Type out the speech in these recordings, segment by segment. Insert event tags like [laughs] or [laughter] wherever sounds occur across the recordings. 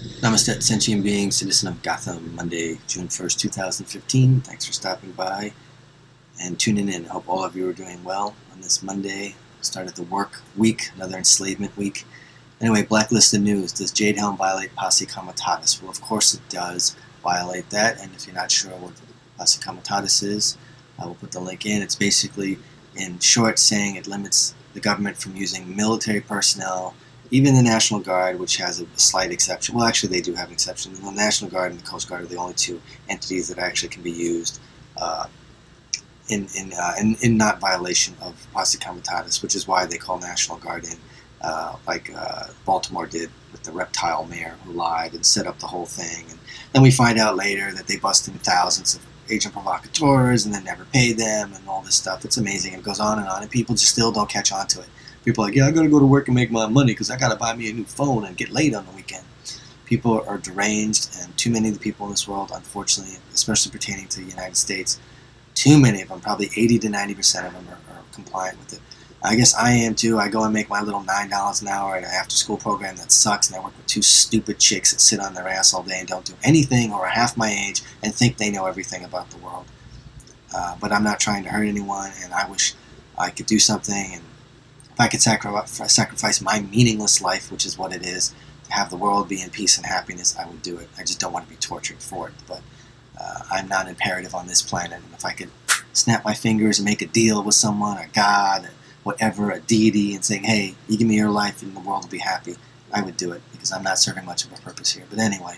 Namaste, sentient being, citizen of Gotham, Monday, June 1st, 2015. Thanks for stopping by and tuning in. I hope all of you are doing well on this Monday, Started the work week, another enslavement week. Anyway, blacklisted news. Does Jade Helm violate posse comitatus? Well, of course it does violate that, and if you're not sure what posse comitatus is, I will put the link in. It's basically, in short, saying it limits the government from using military personnel even the National Guard, which has a slight exception, well, actually, they do have an exception. The National Guard and the Coast Guard are the only two entities that actually can be used uh, in, in, uh, in, in, not violation of posse comitatus, which is why they call National Guard in, uh, like uh, Baltimore did with the reptile mayor who lied and set up the whole thing. And then we find out later that they busted thousands of agent provocateurs and then never paid them and all this stuff. It's amazing. It goes on and on, and people just still don't catch on to it. People are like, yeah, I got to go to work and make my money because I got to buy me a new phone and get laid on the weekend. People are deranged, and too many of the people in this world, unfortunately, especially pertaining to the United States, too many of them, probably 80 to 90 percent of them, are, are compliant with it. I guess I am too. I go and make my little nine dollars an hour at an after-school program that sucks, and I work with two stupid chicks that sit on their ass all day and don't do anything, or are half my age and think they know everything about the world. Uh, but I'm not trying to hurt anyone, and I wish I could do something and if I could sacrifice my meaningless life, which is what it is, to have the world be in peace and happiness, I would do it. I just don't want to be tortured for it. But uh, I'm not imperative on this planet. And if I could snap my fingers and make a deal with someone, a god, whatever, a deity, and saying, hey, you give me your life and the world will be happy, I would do it because I'm not serving much of a purpose here. But anyway,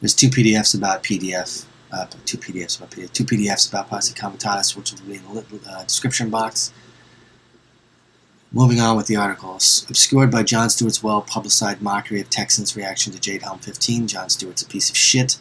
there's two PDFs about PDF, uh, two PDFs about PDF, two PDFs about Posse Comitatus, which will be in the uh, description box. Moving on with the articles. Obscured by Jon Stewart's well publicized mockery of Texans' reaction to Jade Helm 15, Jon Stewart's a piece of shit.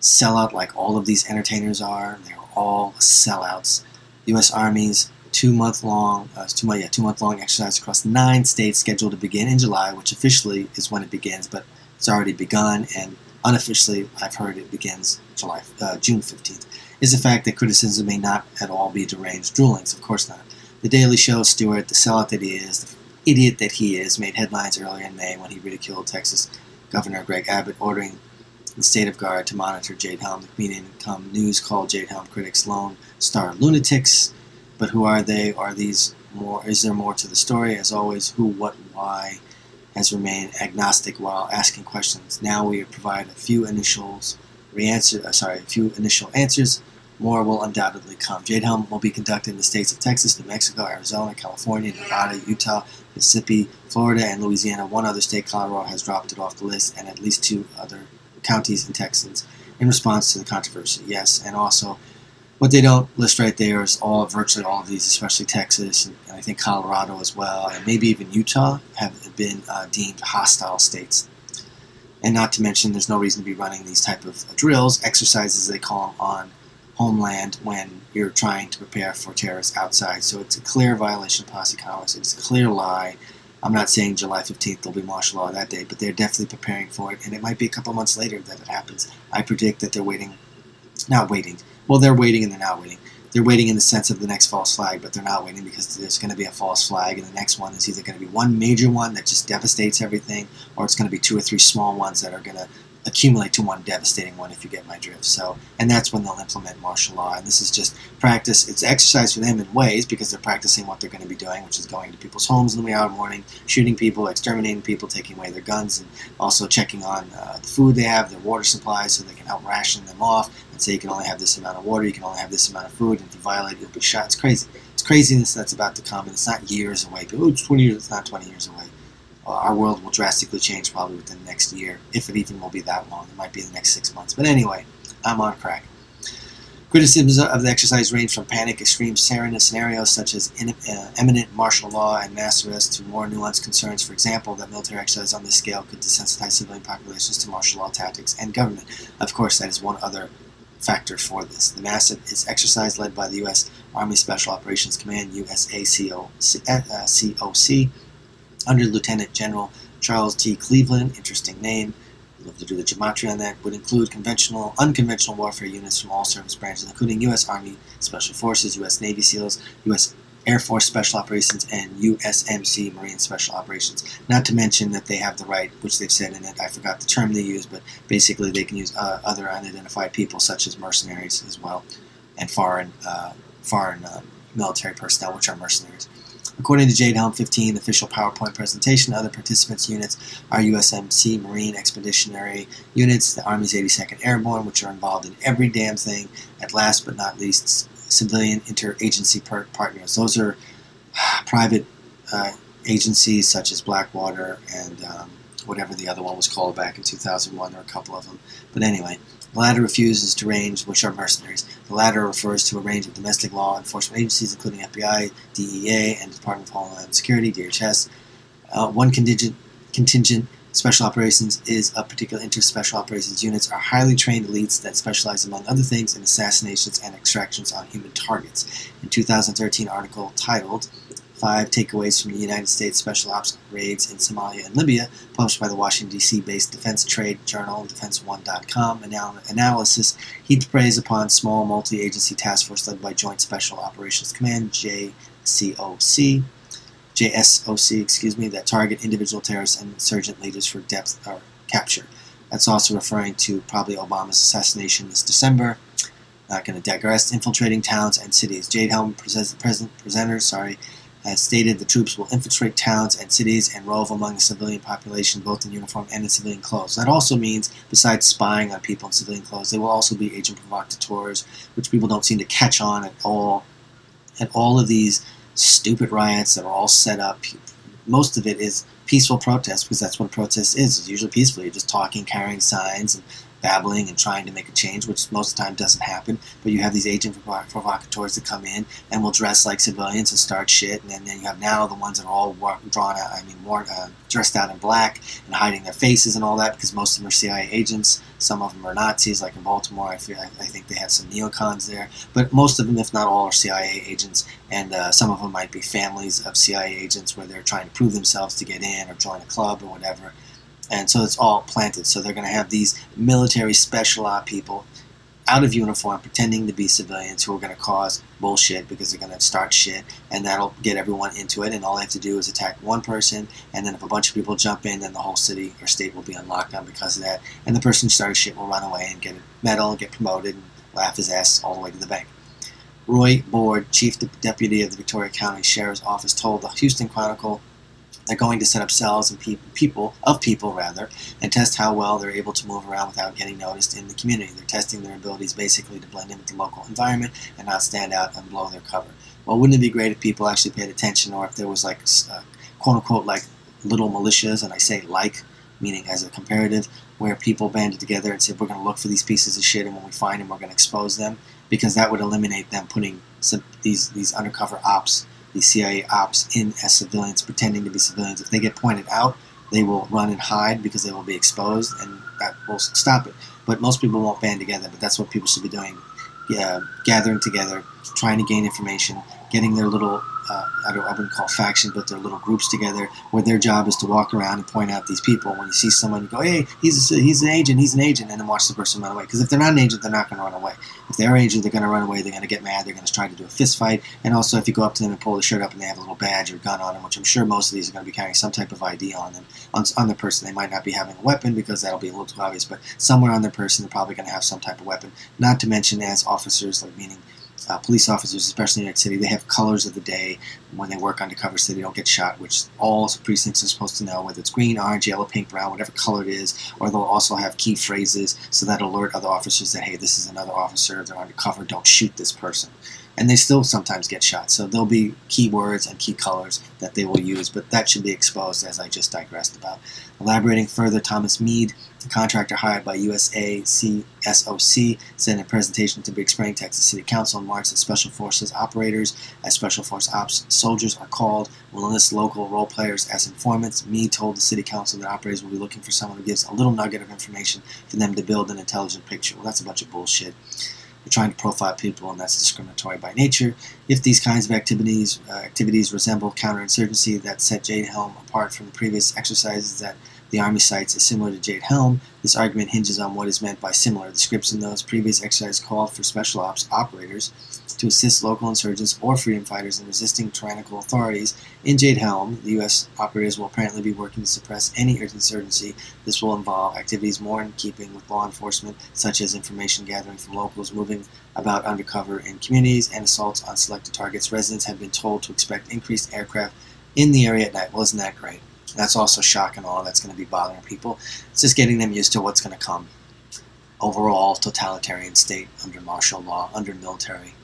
Sellout like all of these entertainers are. They're all sellouts. U.S. Army's two month long, uh, two month, yeah, two month long exercise across nine states scheduled to begin in July, which officially is when it begins, but it's already begun, and unofficially, I've heard it begins July, uh, June 15th. Is the fact that criticism may not at all be deranged rulings. Of course not. The Daily Show Stewart, the sellout that he is, the idiot that he is, made headlines earlier in May when he ridiculed Texas Governor Greg Abbott ordering the state of guard to monitor Jade Helm. The comedian come news called Jade Helm critics lone star lunatics. But who are they? Are these more? Is there more to the story? As always, who, what, why has remained agnostic while asking questions. Now we provide a few initials, re-answer, uh, sorry, a few initial answers more will undoubtedly come. Jade Helm will be conducted in the states of Texas, New Mexico, Arizona, California, Nevada, Utah, Mississippi, Florida, and Louisiana. One other state, Colorado, has dropped it off the list, and at least two other counties in Texans in response to the controversy. Yes, and also what they don't list right there is all virtually all of these, especially Texas and, and I think Colorado as well, and maybe even Utah, have been uh, deemed hostile states. And not to mention, there's no reason to be running these type of drills, exercises they call them, on homeland when you're trying to prepare for terrorists outside. So it's a clear violation of posse comitatus. It's a clear lie. I'm not saying July 15th there'll be martial law that day, but they're definitely preparing for it, and it might be a couple months later that it happens. I predict that they're waiting, not waiting. Well, they're waiting and they're not waiting. They're waiting in the sense of the next false flag, but they're not waiting because there's going to be a false flag, and the next one is either going to be one major one that just devastates everything, or it's going to be two or three small ones that are going to accumulate to one devastating one if you get my drift. So, and that's when they'll implement martial law. And this is just practice. It's exercise for them in ways because they're practicing what they're going to be doing, which is going to people's homes in the wee hour morning, shooting people, exterminating people, taking away their guns, and also checking on uh, the food they have, their water supplies, so they can help ration them off and say you can only have this amount of water, you can only have this amount of food, and if you violate, you'll be shot. It's crazy. It's craziness that's about to come, and it's not years away. Oh, it's 20 years. It's not 20 years away uh, our world will drastically change probably within the next year, if it even will be that long. It might be the next six months. But anyway, I'm on crack. Criticisms of the exercise range from panic, extreme scenarios such as in, uh, imminent martial law and mass arrest to more nuanced concerns, for example, that military exercise on this scale could desensitize civilian populations to martial law tactics and government. Of course, that is one other factor for this. The massive is exercise led by the U.S. Army Special Operations Command, USACOC, under Lieutenant General Charles T. Cleveland, interesting name, love to do the gematria on that, would include conventional, unconventional warfare units from all service branches, including U.S. Army Special Forces, U.S. Navy SEALs, U.S. Air Force Special Operations, and USMC Marine Special Operations. Not to mention that they have the right, which they've said in it, I forgot the term they use, but basically they can use uh, other unidentified people such as mercenaries as well, and foreign, uh, foreign uh, military personnel, which are mercenaries. According to Jade Helm 15, official PowerPoint presentation, other participants units are USMC Marine Expeditionary Units, the Army's 82nd Airborne, which are involved in every damn thing. At last but not least, civilian interagency partners. Those are [sighs] private uh, agencies such as Blackwater and um, whatever the other one was called back in 2001. There were a couple of them. But anyway, the latter refuses to range, which are mercenaries. The latter refers to a range of domestic law enforcement agencies, including FBI, DEA, and Department of Homeland Security, DHS. Uh, one contingent, contingent special operations is a particular interest. Special operations units are highly trained elites that specialize, among other things, in assassinations and extractions on human targets. In 2013 article titled Five Takeaways from the United States Special Ops Raids in Somalia and Libya, published by the Washington, D.C. based Defense Trade Journal, DefenseOne.com. Anal- analysis heaped praise upon small multi agency task force led by Joint Special Operations Command, JCOC. JSOC, excuse me, that target individual terrorists and insurgent leaders for depth or capture. That's also referring to probably Obama's assassination this December. Not going to digress. Infiltrating towns and cities. Jade Helm, present, presenter, sorry, has stated the troops will infiltrate towns and cities and rove among the civilian population, both in uniform and in civilian clothes. That also means, besides spying on people in civilian clothes, they will also be agent provocateurs, which people don't seem to catch on at all. And all of these stupid riots that are all set up, most of it is peaceful protest because that's what a protest is. It's usually peaceful. You're just talking, carrying signs, and babbling and trying to make a change, which most of the time doesn't happen. But you have these agent provocateurs that come in and will dress like civilians and start shit. And then, then you have now the ones that are all drawn out, I mean, more uh, dressed out in black and hiding their faces and all that because most of them are CIA agents. Some of them are Nazis, like in Baltimore. I, feel, I think they had some neocons there. But most of them, if not all, are CIA agents. And uh, some of them might be families of CIA agents where they're trying to prove themselves to get in or join a club or whatever and so it's all planted. So they're going to have these military special op people out of uniform pretending to be civilians who are going to cause bullshit because they're going to start shit and that'll get everyone into it and all they have to do is attack one person and then if a bunch of people jump in then the whole city or state will be on lockdown because of that and the person who started shit will run away and get a medal and get promoted and laugh his ass all the way to the bank. Roy Boyd, Chief Deputy of the Victoria County Sheriff's Office, told the Houston Chronicle they're going to set up cells and pe- people of people rather, and test how well they're able to move around without getting noticed in the community. They're testing their abilities basically to blend in with the local environment and not stand out and blow their cover. Well, wouldn't it be great if people actually paid attention, or if there was like uh, quote unquote like little militias, and I say like meaning as a comparative, where people banded together and said we're going to look for these pieces of shit, and when we find them, we're going to expose them, because that would eliminate them putting some, these these undercover ops these CIA ops in as civilians, pretending to be civilians. If they get pointed out, they will run and hide because they will be exposed, and that will stop it. But most people won't band together, but that's what people should be doing. Gathering together, trying to gain information, getting their little uh, I, don't, I wouldn't call faction, but they're little groups together where their job is to walk around and point out these people. When you see someone, you go, hey, he's, a, he's an agent, he's an agent, and then watch the person run away. Because if they're not an agent, they're not going to run away. If they're an agent, they're going to run away, they're going to get mad, they're going to try to do a fist fight. And also, if you go up to them and pull the shirt up and they have a little badge or gun on them, which I'm sure most of these are going to be carrying some type of ID on them, on, on the person, they might not be having a weapon because that'll be a little too obvious, but somewhere on their person, they're probably going to have some type of weapon. Not to mention, as officers, like meaning uh, police officers, especially in New York City, they have colors of the day when they work undercover so they don't get shot, which all precincts are supposed to know, whether it's green, orange, yellow, pink, brown, whatever color it is, or they'll also have key phrases so that alert other officers that, hey, this is another officer, they're undercover, don't shoot this person and they still sometimes get shot. So there'll be keywords and key colors that they will use, but that should be exposed as I just digressed about. Elaborating further, Thomas Mead, the contractor hired by USACSOC, in a presentation to Big Spring, Texas City Council in March that Special Forces operators, as Special Force Ops soldiers are called, will enlist local role players as informants. Mead told the City Council that operators will be looking for someone who gives a little nugget of information for them to build an intelligent picture. Well, that's a bunch of bullshit. We're trying to profile people, and that's discriminatory by nature. If these kinds of activities uh, activities resemble counterinsurgency that set Jade Helm apart from the previous exercises that the Army cites as similar to Jade Helm, this argument hinges on what is meant by similar. The scripts in those previous exercises called for special ops operators to assist local insurgents or freedom fighters in resisting tyrannical authorities. In Jade Helm, the U.S. operators will apparently be working to suppress any insurgency. This will involve activities more in keeping with law enforcement, such as information gathering from locals, moving about undercover in communities, and assaults on selected targets. Residents have been told to expect increased aircraft in the area at night. Well, isn't that great? That's also shock and awe. that's going to be bothering people. It's just getting them used to what's going to come. Overall, totalitarian state under martial law, under military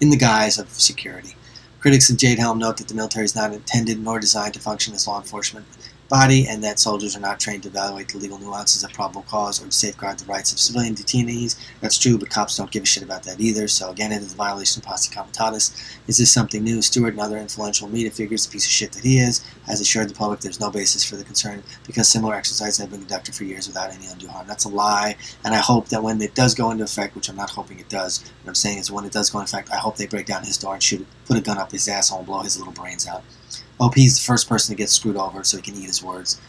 in the guise of security. Critics of Jade Helm note that the military is not intended nor designed to function as law enforcement body and that soldiers are not trained to evaluate the legal nuances of probable cause or to safeguard the rights of civilian detainees. That's true, but cops don't give a shit about that either. So again, it is a violation of posse comitatus. Is this something new? Stewart and other influential media figures, the piece of shit that he is, has assured the public there's no basis for the concern because similar exercises have been conducted for years without any undue harm. That's a lie, and I hope that when it does go into effect, which I'm not hoping it does, what I'm saying is when it does go into effect, I hope they break down his door and shoot put a gun up his asshole and blow his little brains out. OP's the first person to get screwed over so he can eat his words.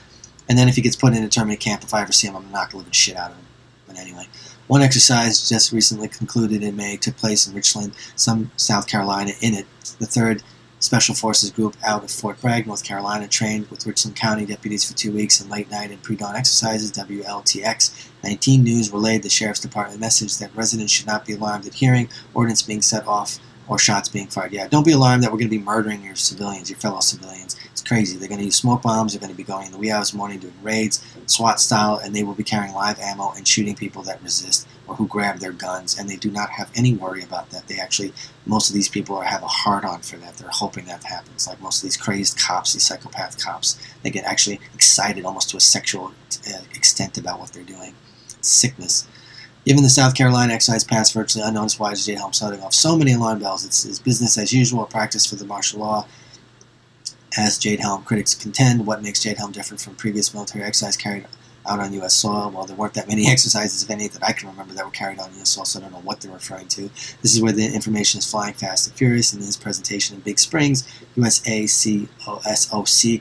And then if he gets put in a tournament camp, if I ever see him, I'm going to knock the living shit out of him. But anyway, one exercise just recently concluded in May took place in Richland, some South Carolina. In it, the third Special Forces group out of Fort Bragg, North Carolina, trained with Richland County deputies for two weeks in late night and pre-dawn exercises. WLTX 19 News relayed the Sheriff's Department message that residents should not be alarmed at hearing ordnance being set off or shots being fired. Yeah, don't be alarmed that we're going to be murdering your civilians, your fellow civilians. It's crazy. They're going to use smoke bombs. They're going to be going in the wee hours of the morning doing raids, SWAT style, and they will be carrying live ammo and shooting people that resist or who grab their guns. And they do not have any worry about that. They actually, most of these people are, have a hard on for that. They're hoping that happens. Like most of these crazed cops, these psychopath cops, they get actually excited almost to a sexual uh, extent about what they're doing. sickness. Even the South Carolina exercise passed virtually unnoticed why Jade Helm setting off so many alarm bells. It's, it's business as usual, a practice for the martial law. As Jade Helm critics contend, what makes Jade Helm different from previous military exercise carried out on U.S. soil. Well, there weren't that many [laughs] exercises, if any, that I can remember that were carried on U.S. soil, so I don't know what they're referring to. This is where the information is flying fast and furious. In his presentation in Big Springs, USACOSOC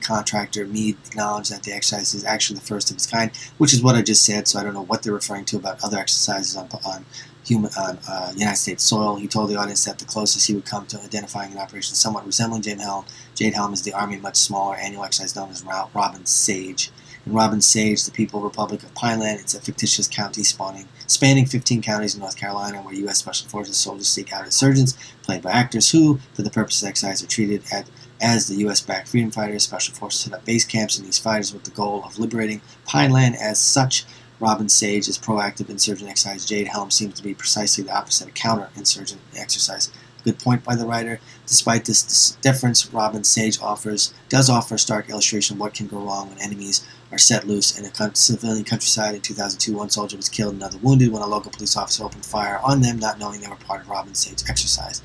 contractor Mead acknowledged that the exercise is actually the first of its kind, which is what I just said, so I don't know what they're referring to about other exercises on, on human on uh, United States soil. He told the audience that the closest he would come to identifying an operation somewhat resembling Jade Helm, Jade Helm is the Army much smaller annual exercise known as Robin Sage. In Robin Sage, the People Republic of Pineland, it's a fictitious county spawning, spanning 15 counties in North Carolina where U.S. Special Forces soldiers seek out insurgents played by actors who, for the purpose of exercise, are treated at, as the U.S.-backed freedom fighters. Special Forces set up base camps in these fighters with the goal of liberating Pineland as such. Robin Sage's proactive insurgent exercise. Jade Helm seems to be precisely the opposite, a counter-insurgent exercise. Good point by the writer. Despite this, this difference, Robin Sage offers does offer a stark illustration of what can go wrong when enemies are set loose in a civilian countryside. In 2002, one soldier was killed another wounded when a local police officer opened fire on them, not knowing they were part of Robin Sage's exercise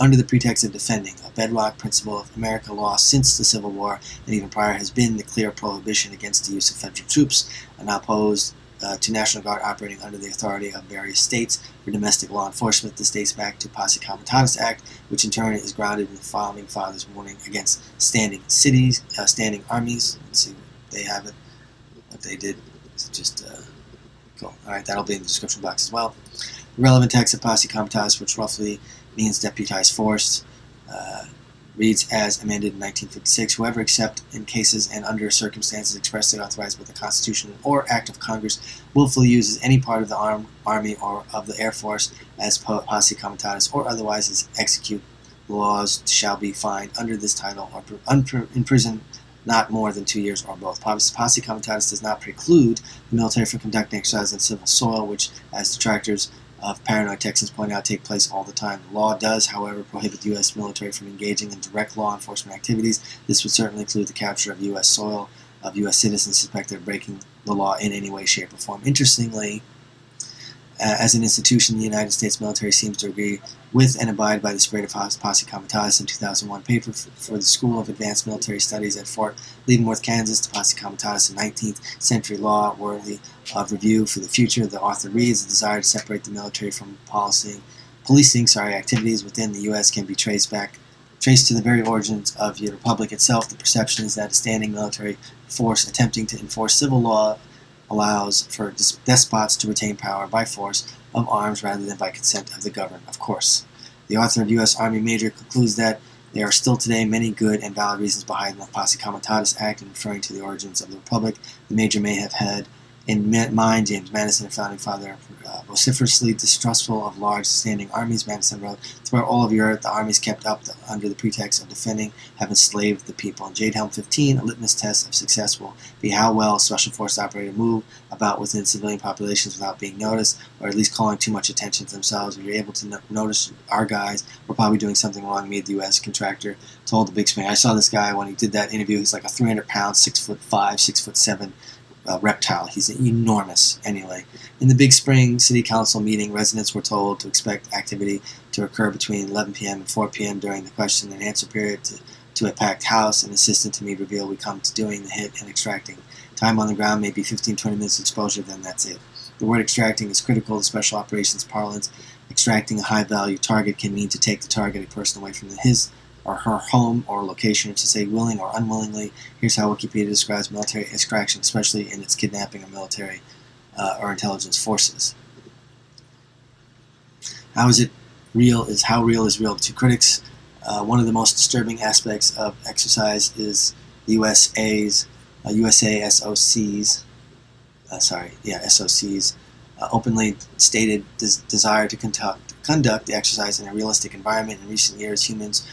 under the pretext of defending. A bedrock principle of American law since the Civil War and even prior has been the clear prohibition against the use of federal troops, and opposed uh, to National Guard operating under the authority of various states for domestic law enforcement. This dates back to Posse Comitatus Act, which in turn is grounded in the founding fathers' warning against standing cities, uh, standing armies. Let's see they have it, what they did. Is just uh, cool? All right, that'll be in the description box as well. Relevant text of Posse Comitatus, which roughly means deputized force. Uh, reads as amended in 1956. Whoever, except in cases and under circumstances expressly authorized by the Constitution or Act of Congress, willfully uses any part of the arm, Army or of the Air Force as posse comitatus or otherwise as execute laws shall be fined under this title or imprisoned not more than two years or both. Posse comitatus does not preclude the military from conducting exercise on civil soil, which, as detractors of paranoid Texans point out take place all the time. The law does, however, prohibit the U.S. military from engaging in direct law enforcement activities. This would certainly include the capture of U.S. soil of U.S. citizens suspected of breaking the law in any way, shape, or form. Interestingly, uh, as an institution, the United States military seems to agree with and abide by the spirit of Posse Comitatus in 2001 paper for the School of Advanced Military Studies at Fort Leavenworth, Kansas, to Posse Comitatus, a 19th century law worthy of review for the future. The author reads, the desire to separate the military from policing, policing sorry, activities within the U.S. can be traced back Traced to the very origins of the Republic itself, the perception is that a standing military force attempting to enforce civil law allows for despots to retain power by force of arms rather than by consent of the governed, of course. The author of U.S. Army Major concludes that there are still today many good and valid reasons behind the Posse Comitatus Act in referring to the origins of the Republic. The Major may have had in mind, James Madison, founding father, uh, vociferously distrustful of large standing armies, Madison wrote, Throughout all of Europe, the armies kept up the, under the pretext of defending have enslaved the people. In Jade Helm 15, a litmus test of success will be how well special force operators move about within civilian populations without being noticed, or at least calling too much attention to themselves. We're able to no notice our guys were probably doing something wrong, Mead the U.S. contractor told the big screen. I saw this guy when he did that interview. He's like a 300 pound, six foot five, six foot seven uh, reptile. He's enormous, anyway. In the Big Spring City Council meeting, residents were told to expect activity to occur between 11 p.m. and 4 p.m. during the question and answer period to, to a packed house. An assistant to Mead revealed we come to doing the hit and extracting. Time on the ground may be 15-20 minutes exposure, then that's it. The word extracting is critical to special operations parlance. Extracting a high-value target can mean to take the targeted person away from his or her home or location, to say willing or unwillingly. Here's how Wikipedia describes military extraction, especially in its kidnapping of military uh, or intelligence forces. How is it real? Is how real is real to critics? Uh, one of the most disturbing aspects of exercise is USA's uh, USA SOC's uh, sorry, yeah, SOC's uh, openly stated des desire to conduct conduct the exercise in a realistic environment. In recent years, humans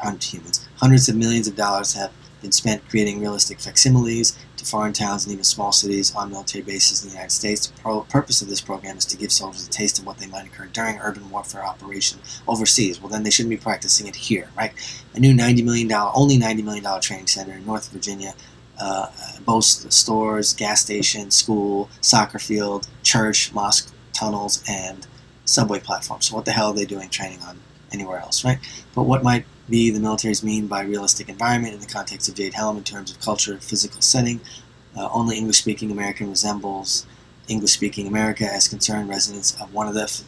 humans. Hundreds of millions of dollars have been spent creating realistic facsimiles to foreign towns and even small cities on military bases in the United States. The purpose of this program is to give soldiers a taste of what they might incur during urban warfare operation overseas. Well, then they shouldn't be practicing it here, right? A new $90 million, only $90 million training center in North Virginia uh, boasts stores, gas station, school, soccer field, church, mosque, tunnels, and subway platforms. So what the hell are they doing training on anywhere else, right? But what might be the military's mean by realistic environment in the context of Jade Helm in terms of culture physical setting? Uh, only English-speaking American resembles English-speaking America as concerned residents of one of the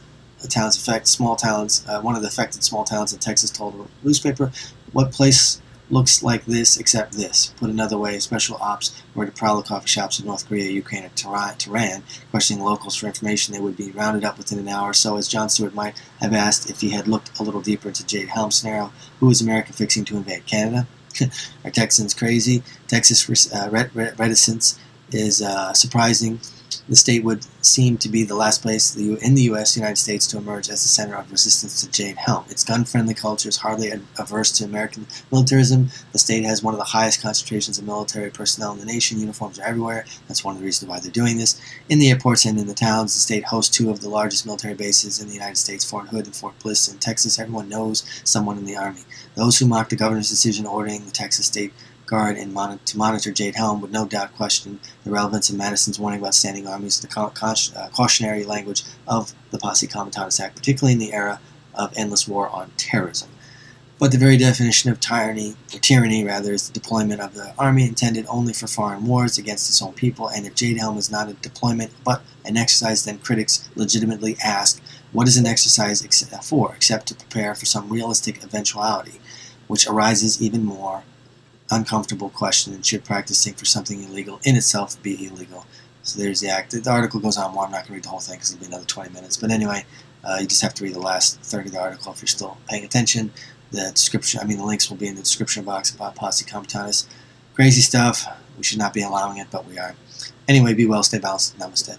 towns affected small towns, uh, one of the affected small towns in Texas told a newspaper, what place looks like this except this. Put another way, special ops were to prowl the coffee shops in North Korea, Ukraine, or Tehran, questioning locals for information. They would be rounded up within an hour so, as Jon Stewart might have asked if he had looked a little deeper into Jade Helm scenario. Who is America fixing to invade? Canada? [laughs] Are Texans crazy? Texas uh, reticence is uh, surprising the state would seem to be the last place in the U.S. United States to emerge as the center of resistance to Jade Helm. Its gun-friendly culture is hardly averse to American militarism. The state has one of the highest concentrations of military personnel in the nation. Uniforms are everywhere. That's one of the reasons why they're doing this. In the airports and in the towns, the state hosts two of the largest military bases in the United States, Fort Hood and Fort Bliss in Texas. Everyone knows someone in the Army. Those who mock the governor's decision ordering the Texas state guard and mon to monitor Jade Helm would no doubt question the relevance of Madison's warning about standing armies, the ca uh, cautionary language of the Posse Comitatus Act, particularly in the era of endless war on terrorism. But the very definition of tyranny, or tyranny rather, is the deployment of the army intended only for foreign wars against its own people, and if Jade Helm is not a deployment but an exercise, then critics legitimately ask, what is an exercise ex for, except to prepare for some realistic eventuality, which arises even more uncomfortable question and should practicing for something illegal in itself be illegal. So there's the act. The article goes on more. I'm not going to read the whole thing because it'll be another 20 minutes. But anyway, uh, you just have to read the last third of the article if you're still paying attention. The description, I mean, the links will be in the description box about Posse Comitatus. Crazy stuff. We should not be allowing it, but we are. Anyway, be well, stay balanced. Namaste.